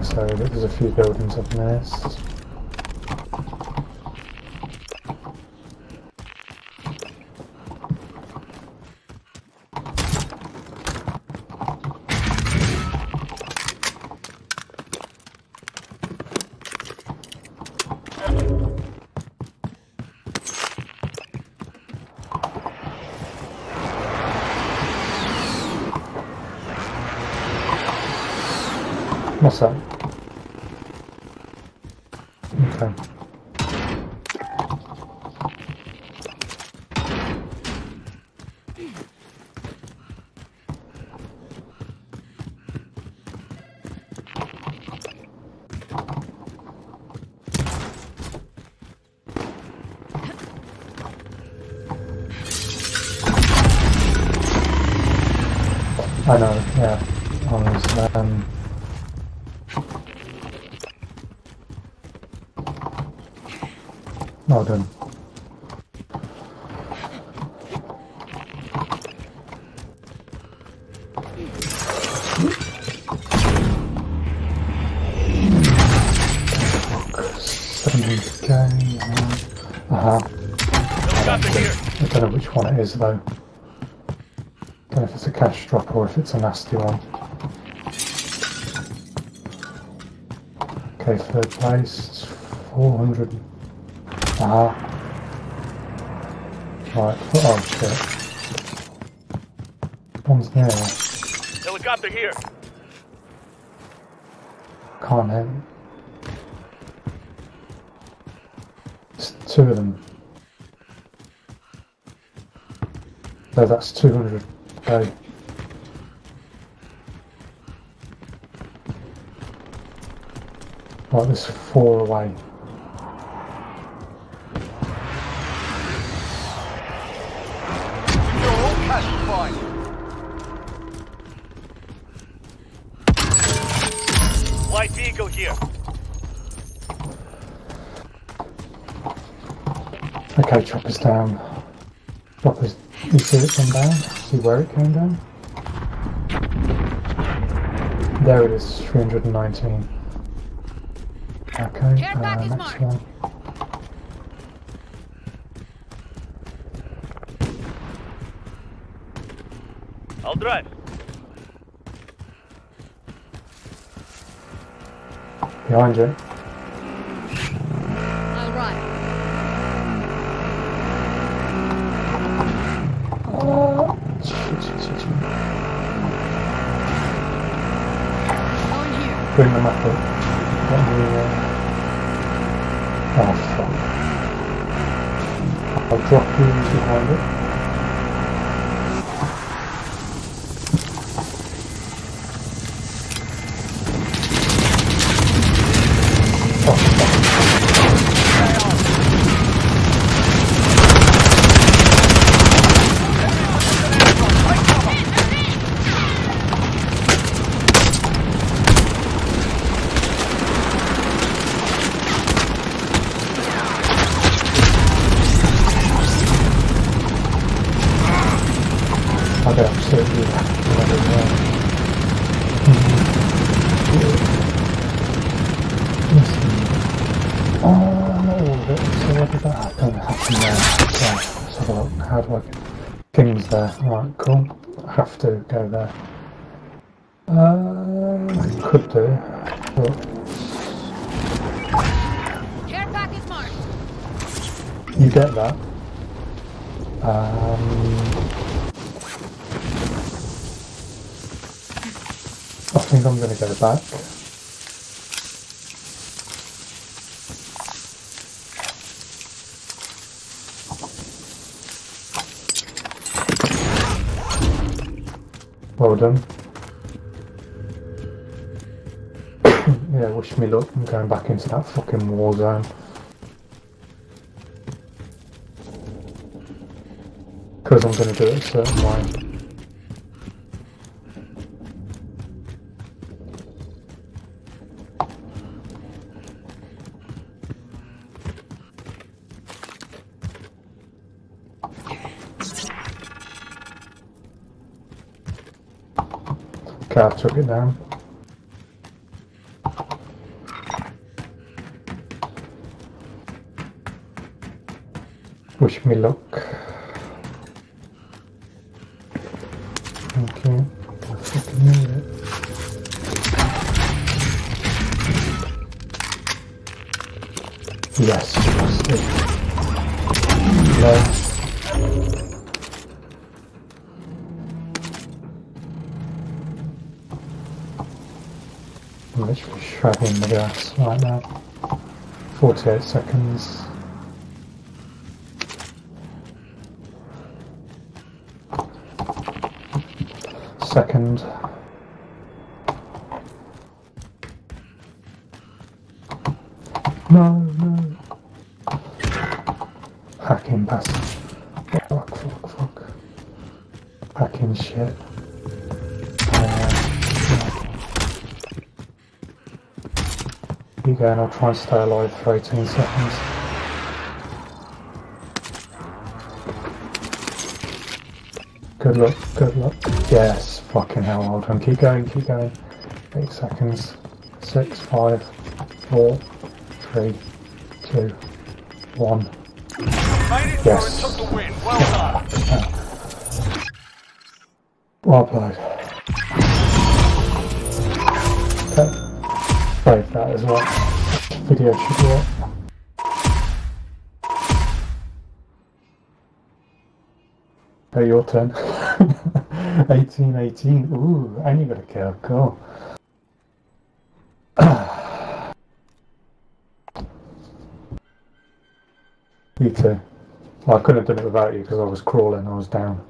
this there's a few buildings I've missed. What's that? Okay. I know, yeah. On his, um, well done. Seven hundred K. Uh-huh. Helicopter here. I don't Uh-huh. know which one it is though. Don't know if it's a cash drop or if it's a nasty one. Okay, third place. 400. Ah. Right, oh shit. One's near. Helicopter here. Can't hit. It's two of them. No, that's 200. Okay. Right, there's four away. Light vehicle here. Okay, chopper's down. Chopper's. You see it come down? See where it came down? There it is, 319. Okay, Care uh, next marked. one. I'll drive. Going here. Bring them up. up. Oh, fuck. I'll drop you behind it. I don't absolutely Oh, no, but so what did that happen? happen there? Right, let's have a look. How do I get things there? Right, cool. I have to go there. Uh, I could do, but Care package marked. you get that. Um, I think I'm going to go back. Well done. yeah, wish me luck. I'm going back into that fucking war zone. Because I'm going to do it a certain way. car took it down. Wish me luck. Okay, Yes, yes. No. I'm literally shredding the gas right now. 48 seconds. Second. No, no. Hacking passage. Fuck, fuck, fuck. Hacking shit. You go and I'll try and stay alive for 18 seconds. Good luck, good luck. Yes, fucking hell, hold on. Keep going, keep going. 8 seconds. Six, five, four, three, two, one. Yes. took the win. Well done. Well played. Okay. Save that as well. Video should up. Oh, your turn. 18, 18. Ooh, and you got a kill. Cool. you too. Well, I couldn't have done it without you because I was crawling, I was down.